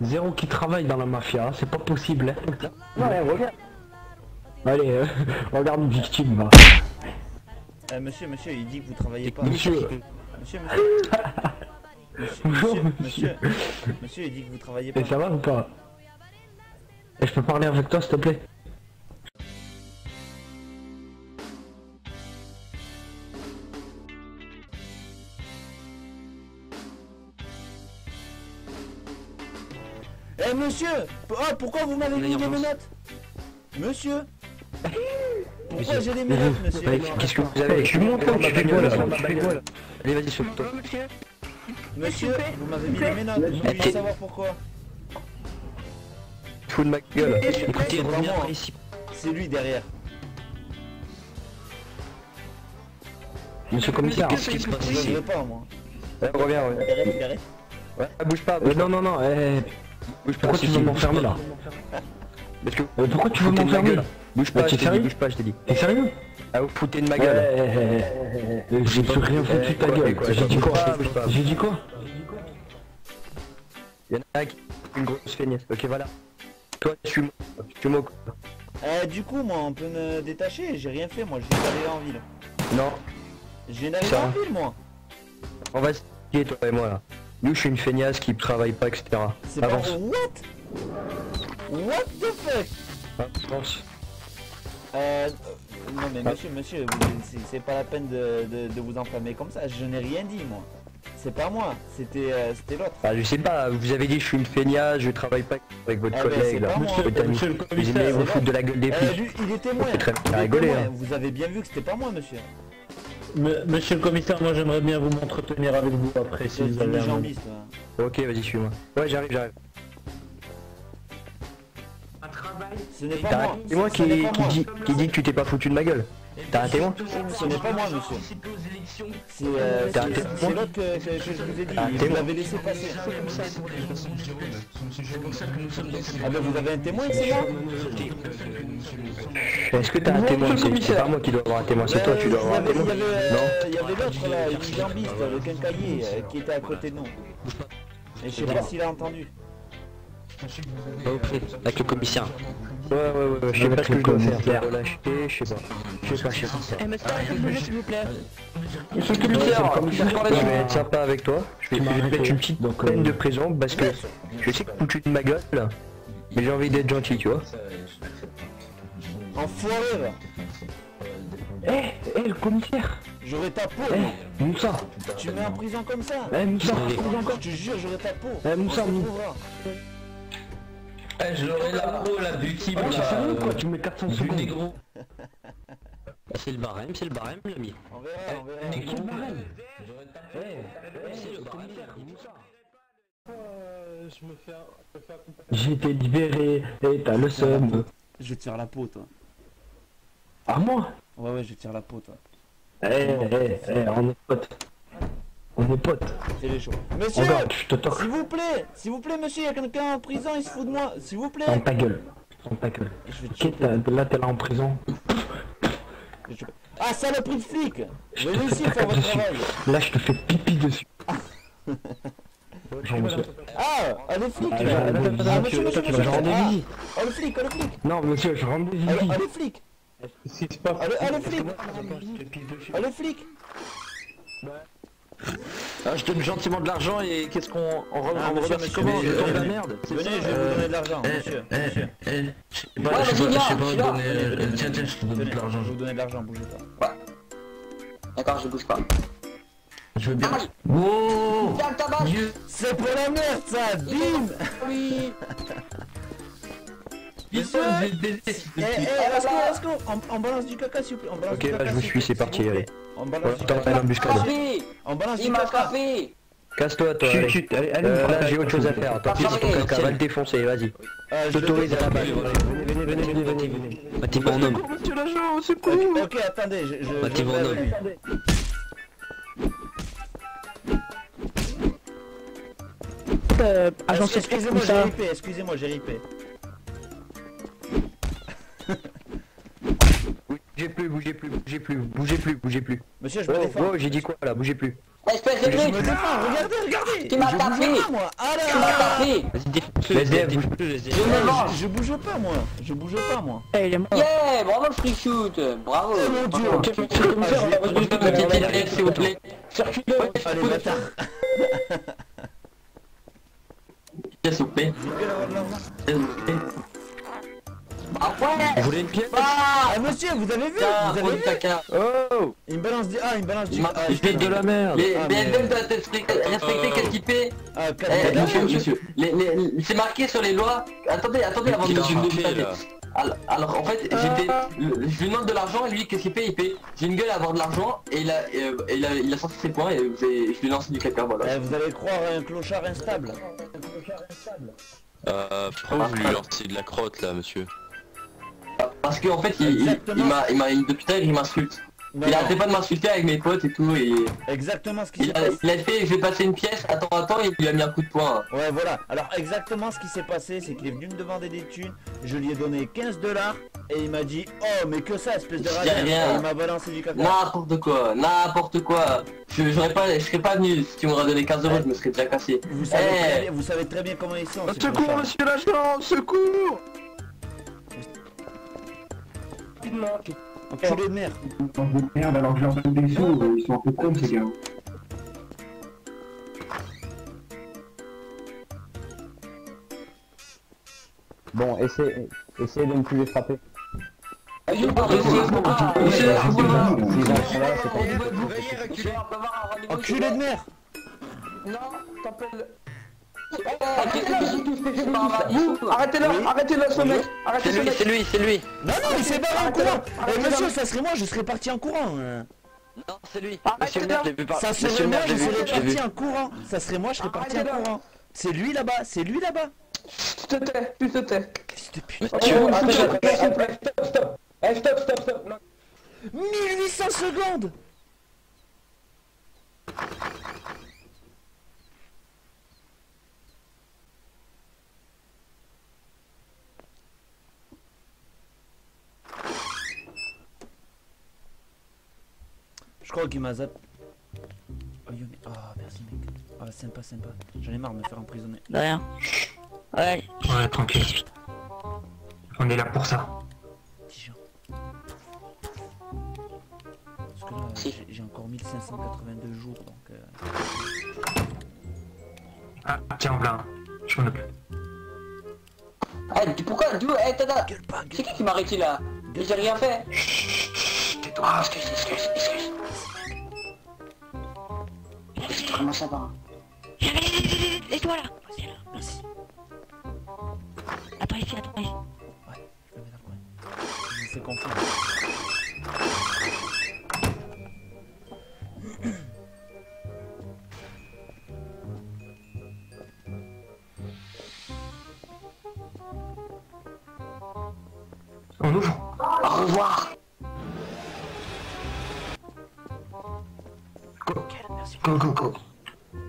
Zéro qui travaille dans la mafia, c'est pas possible. hein. Ouais, regarde. Allez, euh, regarde une victime, va. Eh, monsieur, monsieur, il dit que vous travaillez pas. Monsieur, Monsieur, monsieur. Monsieur, Bonjour, monsieur, monsieur, monsieur, il dit que vous travaillez pas. et ça va ou pas? Et je peux parler avec toi, s'il te plaît? Eh monsieur Oh pourquoi vous m'avez mis les menottes Monsieur Pourquoi j'ai des menottes monsieur Qu'est-ce que vous avez Je lui montre tu fais quoi là Allez, vas-y, sauve-toi. Monsieur, vous m'avez mis les menottes, vous voulez savoir pourquoi Fous de ma gueule. Écoutez, reviens ici. C'est lui derrière. Monsieur le commissaire Qu'est-ce qui se passe Je ici veux pas moi. Ouais, Reviens, reviens. Ouais, bouge pas, Euh, bouge pas. Non, non, non, eh, Bouge pas. tu veux m'enfermer là Parce que Euh, Pourquoi tu veux m'enfermer gueule. Bouge Bah, pas, t'es je t'ai dit, sérieux bouge pas, je t'ai dit. T'es sérieux Ah, vous foutez de ma gueule. eh, eh, eh, eh, J'ai plus rien foutu de ta quoi, gueule. quoi, J'ai dit quoi. J'ai dit quoi Y'en a qui une grosse feignasse. Ok, voilà. Toi, suis moi. Suis-moi. Euh, du coup, moi, on peut me détacher, j'ai rien fait, moi, je viens d'arriver en ville. Non, Je viens d'arriver en ville, moi. on va se toi et moi là. Nous, je suis une feignasse qui travaille pas, etc. C'est pas... Avance. What? What the fuck? Avance. Euh... Non mais monsieur, monsieur, vous- c'est- pas la peine de, de- de vous enflammer comme ça, je n'ai rien dit, moi. C'est pas moi, c'était euh, c'était l'autre. Ah, je sais pas, vous avez dit je suis une feignasse, je travaille pas avec votre Eh ben, collègue là. Votre. Monsieur le Vous aimez vous foutre de la gueule des Euh, flics. lui, il est Il rigolé, témoin. hein. Vous avez bien vu que c'était pas moi, monsieur. Monsieur le commissaire, moi j'aimerais bien vous m'entretenir avec vous après si C'est vous avez un. Ok, vas-y, suis-moi. Ouais, j'arrive, j'arrive. Ce n'est pas T'as un moi. témoin Ce qui, n'est pas qui moi. dit, qui dit que tu t'es pas foutu de ma gueule. T'as un témoin Ce n'est pas moi, monsieur. C'est euh, T'as un c'est- témoin c'est l'autre que, je vous ai dit. T'as un Vous témoin l'avez laissé passer. Ah ben vous avez un témoin, c'est moi Est-ce que t'as un témoin C'est pas moi qui dois avoir un témoin, c'est toi, tu dois avoir un Il y témoin. avait, il y avait, euh, Non il y avait l'autre là, une jambiste, le quincaillier, euh, qui était à côté de nous. Et je sais pas s'il a entendu. Ok, avec le commissaire. Ouais, ouais, ouais, ouais, je sais pas ce que je dois faire. Je dois relâcher, je sais pas. Je sais pas, je sais pas. Eh, bouger, s'il vous plaît. Monsieur le commissaire, c'est le commissaire. Je vais être sympa avec toi. Je vais, te mettre une petite Donc, euh, peine de prison parce que je sais que tu de ma gueule, mais j'ai envie d'être gentil, tu vois. Enfoiré va Eh, eh, le commissaire J'aurai ta peau Eh, Moussa Tu me mets en prison comme ça Eh, Moussa Je te jure, j'aurai ta peau Eh, Moussa, On se Mou- retrouvera. Eh, j'aurais la peau, la victime, Ah, tu là, quoi, euh, tu mets 400 du secondes négro. C'est le barème, c'est le barème, l'ami. On verra, on verra. Mais quel barème C'est le barème. J'ai été libéré et t'as le seum. Je vais te faire la peau toi. À moi Ouais ouais, je faire la peau toi. Eh, eh, eh, on est potes. On est potes. C'est les choses. Monsieur. S'il vous plaît S'il vous plaît monsieur, il y a quelqu'un en prison, il se fout de moi S'il vous plaît Ferme ta gueule. Ferme ta gueule. Je vais te Ok, choper. t'as- là t'es là en prison. je. Ah saloperie de flic Je te Venez fais ici faire votre dessus. travail Là je te fais pipi dessus. Genre, monsieur. Ah Ah le flic Ah, là des Ah monsieur, monsieur, Je monsieur des Ah. Oh le flic, oh le flic Non monsieur, je rentre des Ah le- visites. ah, le flic Qu'est-ce qui se passe? Ah le, ah, flic Ah le flic Ah, je donne gentiment de l'argent et qu'est-ce qu'on on re- Ah, on monsieur, remercie comment monsieur, la euh, merde c'est Venez, je vais vous donner de l'argent, monsieur Eh, monsieur. je sais pas, Ouais, je sais pas, je sais viens, pas viens. donner... euh, Tiens, tiens, je te donne de l'argent. je vais vous donner de l'argent, bougez pas. D'accord, je bouge pas. Je veux bien... Ah, Wow C'est pour la merde ça Bim Oui Monsieur j'ai baisé Eh, eh, on, balance du caca s'il vous plaît Ok, là, caca, je vous suis, c'est parti, allez. On balance du caca. On du caca. Casse-toi, toi, Chut, allez. chut, allez, allez, Euh, là, j'ai autre chose à faire. Tant pis, c'est ton caca, va le défoncer, vas-y. Euh, Je t'autorise à la balle. Venez, venez, venez, venez, venez, venez. Bah, t'es pas un homme. Monsieur l'agent, secours Ok, ok, attendez, je... je Bah, homme. Euh, agent Excusez-moi, j'ai ripé, excusez-moi, j'ai ripé. Bougez plus, bougez plus, bougez plus, bougez plus, bougez plus. Monsieur, je me Oh, défends. oh, j'ai dit quoi là Bougez plus. Espèce de Je me défends, regardez, regardez Tu m'as tapé. moi Ah Tu m'as tapé Vas-y, dés. Je me venge je, bouge pas, moi Je bouge pas, moi Eh, il est mort. Yeah Bravo le free shoot Bravo Oh mon dieu Ok, le commissaire, on a besoin de Petite s'il vous plaît. Circulez. Allez, bâtard S'il vous plaît. S'il vous plaît. Ah ouais Vous voulez une pièce Ah Ah monsieur, vous avez vu Vous avez du vu. Caca. Oh Il me balance du... Ah, il me balance du... Il Ah, Je fais de la merde. Les Ah, mais- BNM doit respecter, qu'est-ce qu'il fait Ah, Eh, monsieur, monsieur, c'est marqué sur les lois. Attendez, attendez avant de a alors, alors, en fait, j'étais, le- je lui demande de l'argent et lui qu'est-ce qu'il paye Il paye. J'ai une gueule à avoir de l'argent et il a, euh, et il a, il a sorti ses points et je lui lance du caca, voilà. Eh, vous allez croire à un clochard instable. Euh, pourquoi vous lui lancez de la crotte là, monsieur? Parce qu'en fait, il, il, m'a, il m'a, depuis il m'insulte. Non, Il arrêtait pas de m'insulter avec mes potes et tout et Exactement ce qui il s'est a, passé. il a fait, je vais passer une pièce, attends, attends, et il lui a mis un coup de poing. Ouais, voilà. Alors, exactement ce qui s'est passé, c'est qu'il est venu me demander des thunes. Je lui ai donné 15 dollars et il m'a dit Oh, mais que ça, espèce de rien. Et il m'a balancé du caca. N'importe quoi, n'importe quoi. Je, j'aurais pas, je serais pas venu. Si tu m'aurais donné 15 euros, je me serais déjà cassé. Vous savez, Eh. très bien, vous savez très bien comment ils sont. Secours, monsieur l'agent Secours Enculé de merde. Merde, alors que je leur donne des sous, ils sont un peu cons ces gars. Bon, essaye, essaye de ne plus les frapper. Monsieur, Monsieur, Enculé de merde. Non, t'appelles. Arrêtez-le, arrêtez-le ce mec. Arrêtez C'est ce lui, mec. c'est lui, c'est lui Non, non, il s'est barré en courant. Eh, monsieur, ça serait moi, je serais parti en courant. hein. Non, c'est lui Monsieur. Ça serait moi, je serais parti en courant. Ça serait moi, je serais parti en courant. C'est lui là-bas, c'est lui là-bas. Tu te tais, tu te tais. Monsieur, Oh, s'il vous plaît, vous plaît, stop, stop. Eh, stop, stop, stop. Non. 1800 secondes Je crois qu'il m'a zap. Oh, yo, mais- oh, merci mec. Ah sympa sympa. J'en ai marre de me faire emprisonner. De rien. Ouais. Ouais, tranquille. On est là pour ça. Genre. Parce que là, j'ai- j'ai encore 1582 jours donc... euh, Ah, tiens, voilà. Je m'en occupe. Eh, pourquoi D'où Eh, tata C'est qui qui m'a arrêté là? Mais J'ai rien fait Tais-toi. Excuse, excuse, excuse. Comment ça va Et toi là Vas-y là, merci. Attends ici, attends ici. Je me mets dans le coin. Je vous fais confiance. On ouvre. Au revoir go, go, go.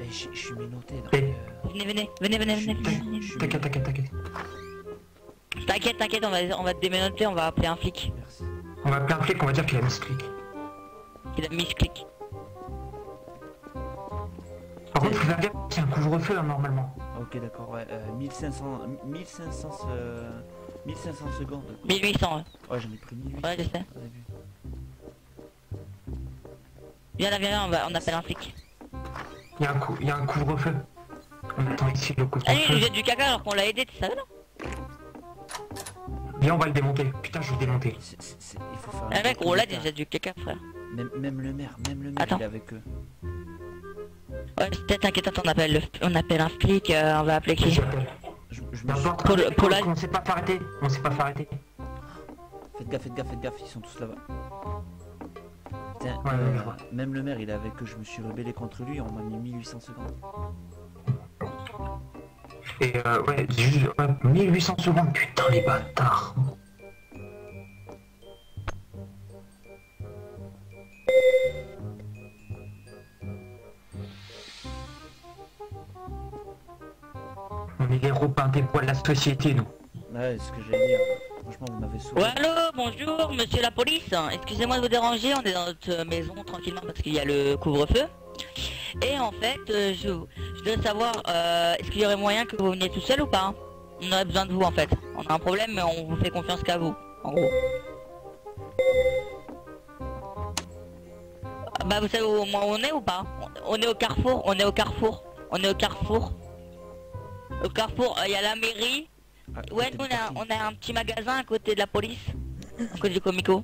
Eh, je je suis menotté. Eh. euh, Venez, venez, venez, venez, venez, T'inquiète, t'inquiète, t'inquiète. T'inquiète, t'inquiète, on va, on va te déménoter, on va appeler un flic. Merci. On va appeler un flic, on va dire qu'il a mis ce clic. Il a mis ce clic. Par contre, gaffe, c'est un couvre-feu hein, normalement. Ok d'accord, ouais. euh, 1500... 1500... euh, 1500 secondes. 1800, ouais. Ouais, j'en ai pris 1800 Ouais, je sais. Viens là, viens là, on, va, on appelle un flic. Il y a un, cou- il y a un couvre-feu. On attend ici le Ah lui, il nous couvre-feu. jette du caca alors qu'on l'a aidé, tu savais non Viens, on va le démonter. Putain, je vais le démonter. Il faut faire... Ah mec, gros gros là, état. il jette du caca, frère. Même, même le maire, même le maire, Attends. il est avec eux. Ouais, peut-être t'inquiète, on appelle, le, on appelle un flic, euh, on va appeler qui. Je, je me suis... N'importe Paul- On sait pas faire arrêter. On sait pas faire arrêter. Faites gaffe, faites gaffe, faites gaffe, ils sont tous là-bas. Putain, Ouais, euh, ouais, je vois. même le maire, il est avec eux, je me suis rebellé contre lui, on m'a mis 1800 secondes. Et euh, ouais, juste, ouais, 1800 secondes. Putain, les bâtards. On est les robins des bois de la société, nous. Ouais, c'est ce que j'allais dire. Franchement, vous m'avez sauvé. Ouais, allô, bonjour, monsieur la police. Excusez-moi de vous déranger, on est dans notre maison tranquillement parce qu'il y a le couvre-feu. Et en fait, euh, je, je dois savoir, euh, est-ce qu'il y aurait moyen que vous veniez tout seul ou pas On aurait besoin de vous en fait. On a un problème, mais on vous fait confiance qu'à vous. En gros. Bah vous savez où moi on est ou pas On est au carrefour, on est au carrefour, on est au carrefour. Au carrefour, il y a la mairie. Ah, Ouais, nous, a, on a un petit magasin à côté de la police. À du comico.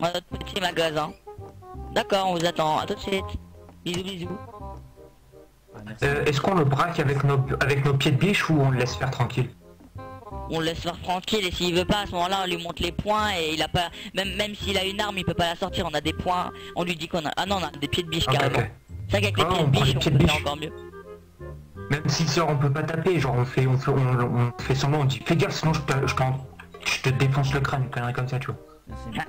Notre petit magasin. D'accord, on vous attend. À tout de suite. Bisous, bisous. Ah. Euh, Est-ce qu'on le braque avec nos, avec nos pieds de biche ou on le laisse faire tranquille On le laisse faire tranquille et s'il veut pas à ce moment-là on lui monte les points et il a pas même même s'il a une arme il peut pas la sortir on a des points on lui dit qu'on a ah non on a des pieds de biche Ok, carrément c'est vrai qu'avec les Ah, pieds de biche on pieds de peut faire biche. encore mieux Même s'il sort, on peut pas taper, genre on fait, on fait, on, on fait semblant, on dit fais gaffe sinon je je t'en- je te défonce le crâne, une connerie comme ça, tu vois.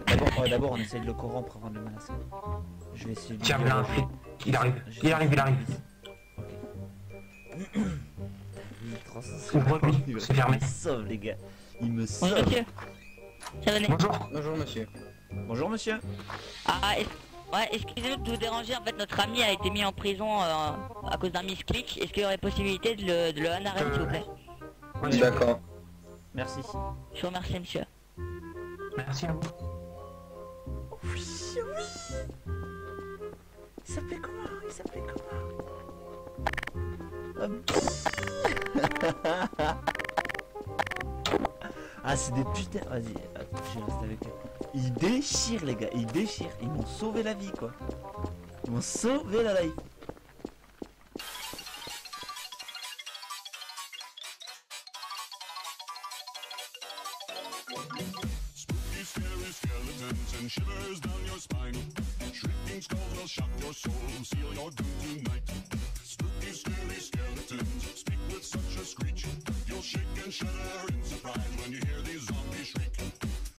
D'abord, ouais, d'abord, on essaie de le corrompre avant de le menacer. Je vais essayer de. Tiens, a un il arrive, il arrive, il arrive. vite. Ok. 1350. Ouvre-lui, Il me- c'est fermé. Il me sauve, les gars. Il me bonjour sauve. monsieur ça venait Bonjour. Bonjour monsieur. Bonjour, monsieur. ah ouais excusez-nous de vous déranger en fait notre ami a été mis en prison euh, à cause d'un misclick est-ce qu'il y aurait possibilité de le de le hanarrer, s'il vous plaît? D'accord. Merci. je vous remercie monsieur Merci à vous. Oui, oui. Il s'appelait comment? Il s'appelait comment? Ah, c'est des putains. Vas-y, attends, je reste avec eux. Ils déchirent, les gars. Ils déchirent. Ils m'ont sauvé la vie, quoi. Ils m'ont sauvé la life. Skeletons and shivers down your spine. Shrieking skulls will shock your soul, seal your doom tonight. Spooky, scary skeletons speak with such a screech. You'll shake and shudder